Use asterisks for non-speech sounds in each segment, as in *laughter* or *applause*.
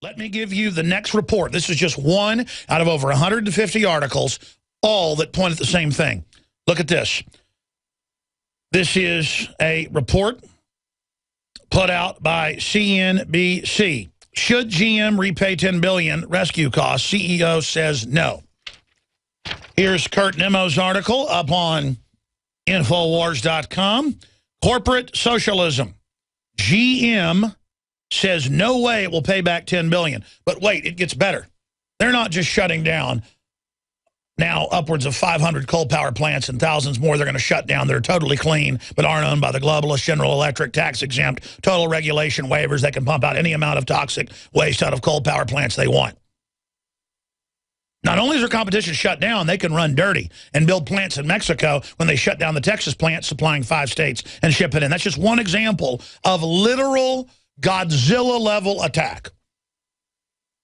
Let me give you the next report. This is just one out of over 150 articles, all that point at the same thing. Look at this. This is a report put out by CNBC. Should GM repay 10 billion rescue costs? CEO says no. Here's Kurt Nimmo's article up on Infowars.com. Corporate socialism. GM says no way it will pay back $10 billion. But wait, it gets better. They're not just shutting down now upwards of 500 coal power plants and thousands more they're going to shut down. They're totally clean, but aren't owned by the globalist, General Electric, tax exempt, total regulation waivers. They can pump out any amount of toxic waste out of coal power plants they want. Not only is their competition shut down, they can run dirty and build plants in Mexico when they shut down the Texas plant supplying five states and ship it in. That's just one example of literal Godzilla-level attack.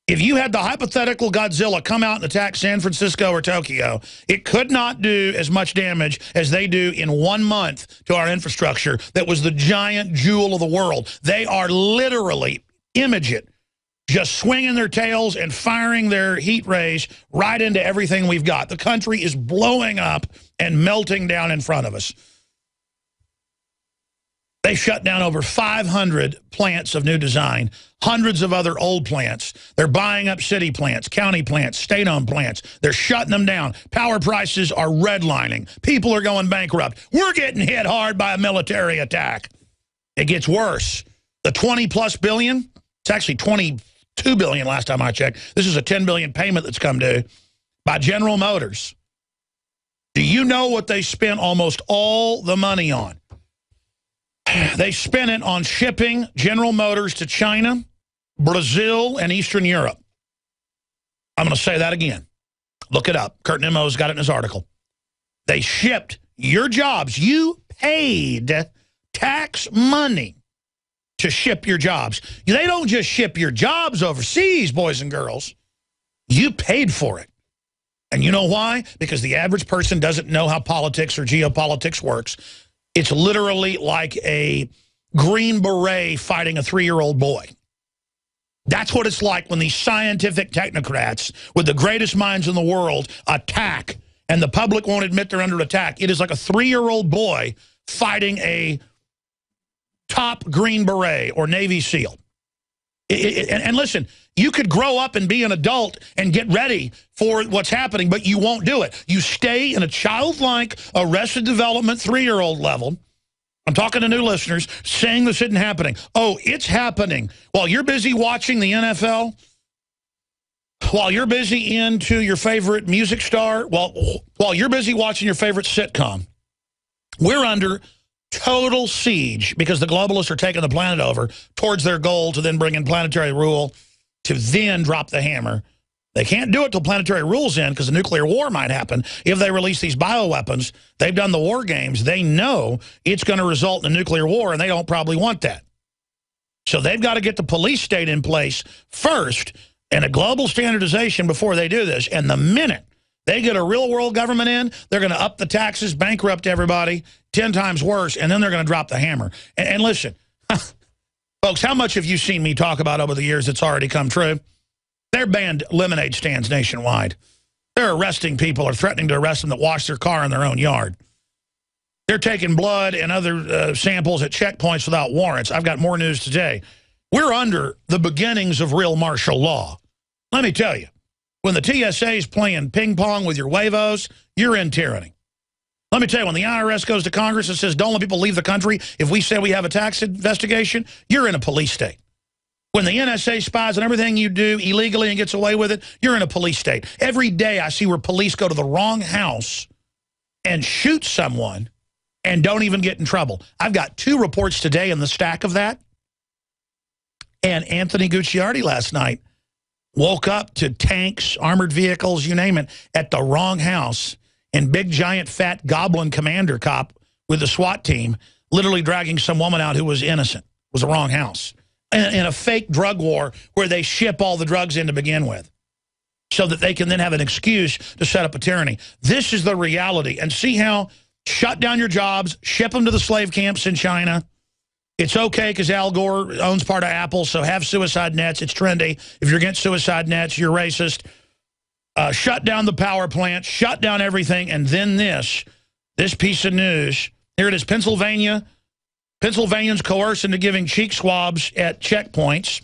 If you had the hypothetical Godzilla come out and attack San Francisco or Tokyo, it could not do as much damage as they do in one month to our infrastructure that was the giant jewel of the world. They are literally, image it, just swinging their tails and firing their heat rays right into everything we've got. The country is blowing up and melting down in front of us. They shut down over 500 plants of new design, hundreds of other old plants. They're buying up city plants, county plants, state-owned plants. They're shutting them down. Power prices are redlining. People are going bankrupt. We're getting hit hard by a military attack. It gets worse. The 20-plus billion, it's actually 22 billion last time I checked. This is a 10 billion payment that's come due by General Motors. Do you know what they spent almost all the money on? *sighs* They spent it on shipping General Motors to China, Brazil, and Eastern Europe. I'm going to say that again. Look it up. Kurt Nimmo's got it in his article. They shipped your jobs. You paid tax money to ship your jobs. They don't just ship your jobs overseas, boys and girls. You paid for it. And you know why? Because the average person doesn't know how politics or geopolitics works. It's literally like a Green Beret fighting a three-year-old boy. That's what it's like when these scientific technocrats with the greatest minds in the world attack and the public won't admit they're under attack. It is like a three-year-old boy fighting a top Green Beret or Navy SEAL. It, it, and, listen, you could grow up and be an adult and get ready for what's happening, but you won't do it. You stay in a childlike arrested development three-year-old level. I'm talking to new listeners saying this isn't happening. Oh, it's happening. While you're busy watching the NFL, while you're busy into your favorite music star, while, while you're busy watching your favorite sitcom, we're under total siege because the globalists are taking the planet over towards their goal to then bring in planetary rule to then drop the hammer. They can't do it till planetary rules in because a nuclear war might happen if they release these bioweapons. They've done the war games. They know it's going to result in a nuclear war, and they don't probably want that. So they've got to get the police state in place first and a global standardization before they do this. And the minute they get a real world government in, they're going to up the taxes, bankrupt everybody, 10 times worse, and then they're going to drop the hammer. And, and listen, *laughs* Folks, how much have you seen me talk about over the years that's already come true? They're banned lemonade stands nationwide. They're arresting people or threatening to arrest them that wash their car in their own yard. They're taking blood and other uh, samples at checkpoints without warrants. I've got more news today. We're under the beginnings of real martial law. Let me tell you, when the TSA is playing ping pong with your huevos, you're in tyranny. Let me tell you, when the IRS goes to Congress and says, don't let people leave the country if we say we have a tax investigation, you're in a police state. When the NSA spies on everything you do illegally and gets away with it, you're in a police state. Every day I see where police go to the wrong house and shoot someone and don't even get in trouble. I've got two reports today in the stack of that. And Anthony Gucciardi last night woke up to tanks, armored vehicles, you name it, at the wrong house and big, giant, fat goblin commander cop with the SWAT team literally dragging some woman out who was innocent. Was the wrong house. In, in a fake drug war where they ship all the drugs in to begin with so that they can then have an excuse to set up a tyranny. This is the reality. And see how shut down your jobs, ship them to the slave camps in China. It's okay because Al Gore owns part of Apple, so have suicide nets. It's trendy. If you're against suicide nets, you're racist. Uh, shut down the power plant, shut down everything, and then this, this piece of news. Here it is, Pennsylvania. Pennsylvanians coerced into giving cheek swabs at checkpoints.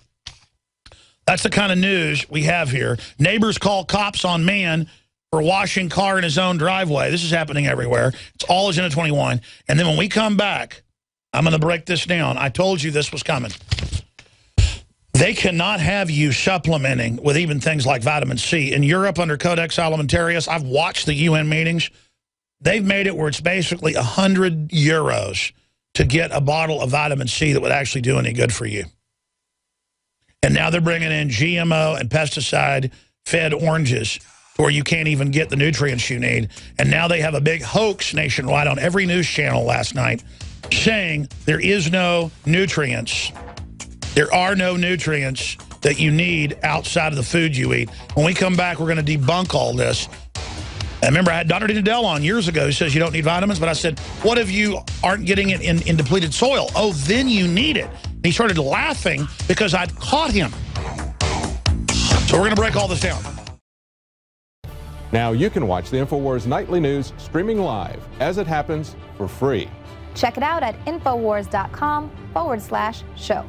That's the kind of news we have here. Neighbors call cops on man for washing car in his own driveway. This is happening everywhere. It's all Agenda 21. And then when we come back, I'm going to break this down. I told you this was coming. They cannot have you supplementing with even things like vitamin C. In Europe, under Codex Alimentarius, I've watched the UN meetings. They've made it where it's basically 100 euros to get a bottle of vitamin C that would actually do any good for you. And now they're bringing in GMO and pesticide-fed oranges where you can't even get the nutrients you need. And now they have a big hoax nationwide on every news channel last night saying there is no nutrients. There are no nutrients that you need outside of the food you eat. When we come back, we're going to debunk all this. I remember I had Dr. Nadell on years ago who says you don't need vitamins, but I said, what if you aren't getting it in, in depleted soil? Oh, then you need it. And he started laughing because I'd caught him. So we're going to break all this down. Now you can watch the InfoWars Nightly News streaming live as it happens for free. Check it out at Infowars.com forward slash show.